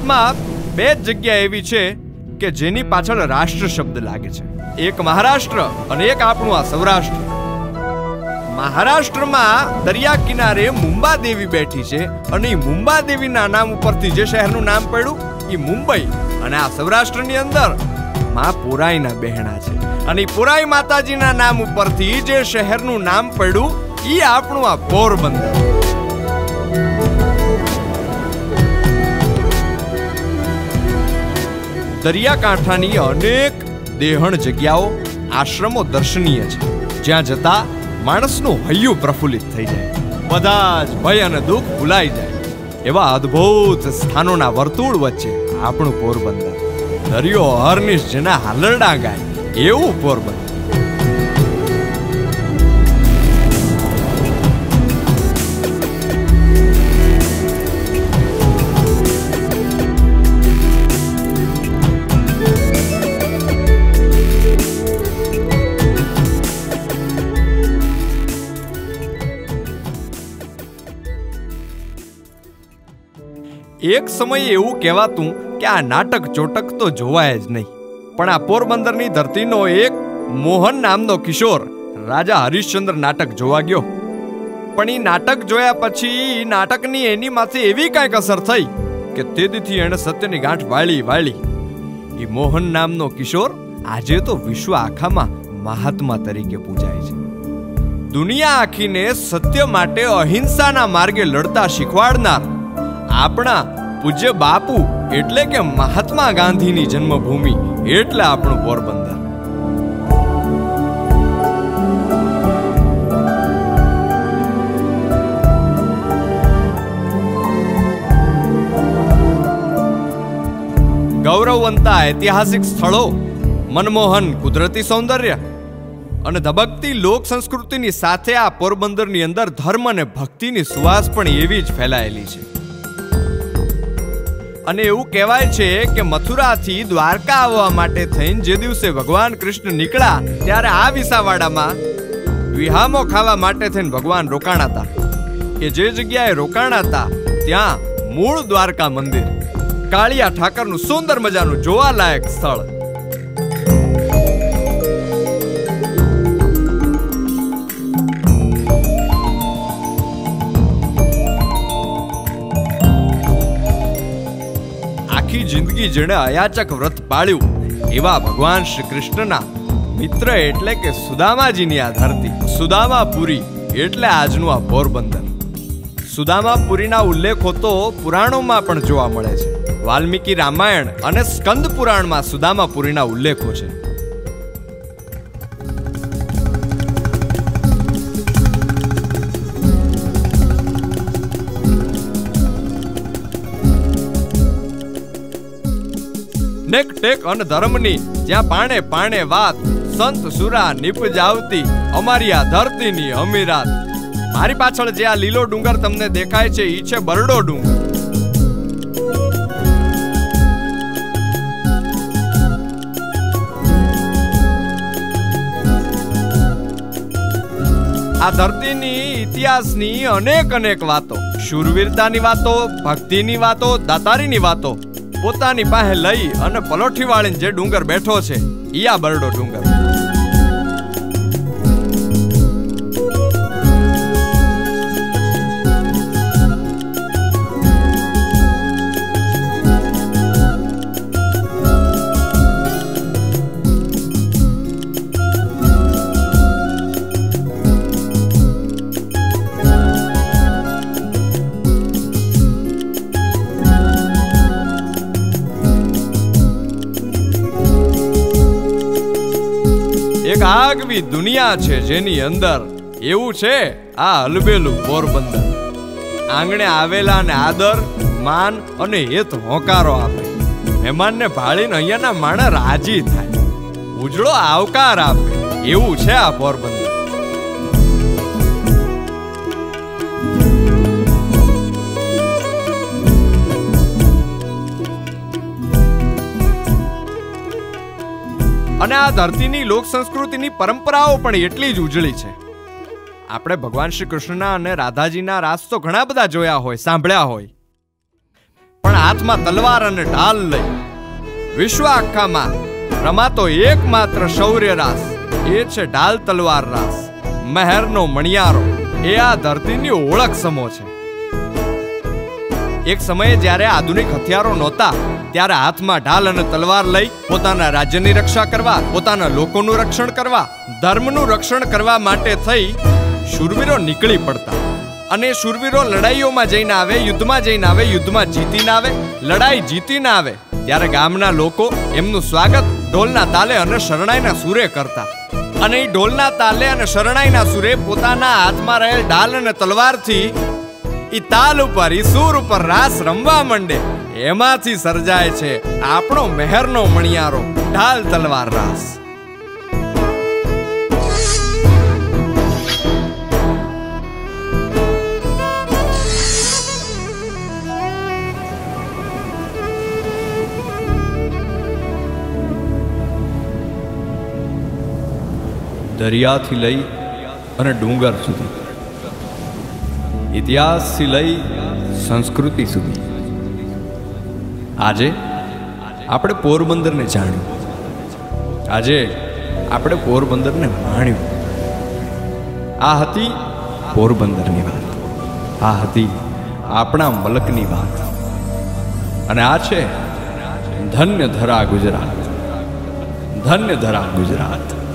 ભારતમાં બે જ જગ્યા એવી છે કે જેની પાછળ રાષ્ટ્ર શબ્દ લાગે છે. એક મહારાષ્ટ્ર અને એક આપણું આ સૌરાષ્ટ્ર. મહારાષ્ટ્રમાં દરિયા કિનારે મુંબા દેવી બેઠી છે અને એ મુંબા દેવીના નામ ઉપરથી જે શહેરનું નામ પડ્યું એ મુંબઈ અને આ સૌરાષ્ટ્રની અંદરમાં પુરાઈના બહેણા છે. અને પુરાઈ માતાજીના નામ ઉપરથી જે શહેરનું નામ પડ્યું એ આપણું આ પોરબંદર દરિયાકાંઠાની અનેક દેહણ જગ્યાઓ આશ્રમો દર્શનીય છે. જ્યાં જતા માણસનું હૈયું પ્રફુલ્લિત થઈ જાય. બધા જ ભય અને દુઃખ ભૂલાઈ જાય. એવા અદ્ભુત સ્થાનોના વર્તુળ વચ્ચે આપણું પોરબંદર. દરિયો હરનિશ જેના હાલરડા ગાય, એવું પોરબંદર. એક સમયે એવું કહેવાતું કે આ નાટક ચોટક તો જોવાય જ નહીં. પણ આ પોરબંદરની ધરતીનો એક મોહન નામનો કિશોર રાજા હરિશ્ચંદ્ર નાટક જોવા ગયો. પણ એ નાટક જોયા પછી નાટકની એની માથે એવી કાંઈક અસર થઈ કે તેદીથી એણે સત્યની ગાંઠ વાળી વાળી એ મોહન નામનો કિશોર આજે તો વિશ્વ આખામાં મહાત્મા તરીકે પૂજાય છે. દુનિયા આખીને સત્ય માટે અહિંસાના માર્ગે લડતા શીખવાડનાર આપણા પૂજ્ય બાપુ એટલે કે મહાત્મા ગાંધીની જન્મભૂમિ એટલે આપણું પોરબંદર. ગૌરવવંતા ઐતિહાસિક સ્થળો, મનમોહન કુદરતી સૌંદર્ય અને ધબકતી લોક સંસ્કૃતિની સાથે આ પોરબંદરની અંદર ધર્મ અને ભક્તિની સુવાસ પણ એવી જ ફેલાયેલી છે. અને એવું કહેવાય છે કે મથુરાથી દ્વારકા આવવા માટે થઈને જે દિવસે ભગવાન કૃષ્ણ નીકળ્યા, ત્યારે આ વિસાવાડામાં વિહામો ખાવા માટે થઈને ભગવાન રોકાણા હતા કે જે જગ્યાએ રોકાણા હતા ત્યાં મૂળ દ્વારકા મંદિર. કાળિયા ઠાકરનું સુંદર મજાનું જોવાલાયક સ્થળ. જિંદગી જેણે અયાચક વ્રત પાળ્યું. એવા ભગવાન શ્રી કૃષ્ણના મિત્ર એટલે કે સુદામાજીની આ ધરતી. સુદામાપુરી એટલે આજનું આ પોરબંદર. સુદામાપુરીના ઉલ્લેખો તો પુરાણોમાં પણ જોવા મળે છે. વાલ્મીકી રામાયણ અને સ્કંદ પુરાણમાં સુદામાપુરીના ઉલ્લેખો છે. નેક ટેક અને ધર્મની, જ્યાં પાણે પાણે વાત, સંત સુરા નિપજાવતી, અમારી આ ધરતીની અમીરાત. મારી પાછળ જે આ લીલો ડુંગર તમને દેખાય છે, ઈ છે બરડો ડુંગર. આ ધરતીની ઇતિહાસની અનેક અનેક વાતો, શૂરવીરતાની વાતો, ભક્તિની વાતો, દાતારીની વાતો પોતાની પાસે લઈ અને પલોઠી વાળીને જે ડુંગર બેઠો છે ઈયા બરડો ડુંગર. આગવી દુનિયા છે જેની અંદર. એવું છે, આ હલબેલું પોરબંદર. આંગણે આવેલા ને આદર, માન અને હેત હોકારો આપે. મહેમાનને ભાળીને અહીંયાના માણસ રાજી થાય. ઉજળો આવકાર આપે. એવું છે આ પોરબંદર. અને આ ધરતીની લોક સંસ્કૃતિની પરંપરાઓ પણ એટલી જ ઉજળી છે. આપણે ભગવાન શ્રી કૃષ્ણના અને રાધાજીના રાસ તો ઘણા બધા જોયા હોય, સાંભળ્યા હોય. પણ હાથમાં તલવાર અને ઢાલ લઈ, વિશ્વ આખામાં રમાતો એકમાત્ર શૌર્ય રાસ, એ છે ઢાલ તલવાર રાસ. મહેરનો મણિયારો, એ આ ધરતીની ઓળખ સમો છે. એક સમયે જ્યારે આધુનિક હથિયારો નહોતા ત્યારે હાથમાં ઢાલ અને તલવાર લઈ પોતાના રાજ્યની રક્ષા કરવા, પોતાના લોકોનું રક્ષણ કરવા, ધર્મનું રક્ષણ કરવા માટે થઈ શૂરવીરો નીકળી પડતા. અને શૂરવીરો લડાઈઓમાં જઈને આવે, યુદ્ધમાં જઈને આવે, યુદ્ધમાં જીતીને આવે, લડાઈ જીતીને આવે, ત્યારે ગામના લોકો એમનું સ્વાગત ઢોલના તાલે અને શરણાઈના સૂરે કરતા. અને એ ઢોલના તાલે અને શરણાઈના સૂરે પોતાના હાથમાં રહેલ ઢાલ અને તલવારથી ઈ તાલ ઉપર, ઈ સૂર ઉપર રાસ રમવા માંડે. એમાંથી સર્જાય છે આપણો મહેરનો મણિયારો, ઢાલ તલવાર રાસ. દરિયાથી લઈ અને ડુંગર સુધી. ઇતિહાસથી લઈ સંસ્કૃતિ સુધી. આજે આપણે પોરબંદરને જાણ્યું. આજે આપણે પોરબંદરને માણ્યું. આ હતી પોરબંદરની વાત. આ હતી આપણા મલકની વાત. અને આ છે ધન્ય ધરા ગુજરાત. ધન્ય ધરા ગુજરાત.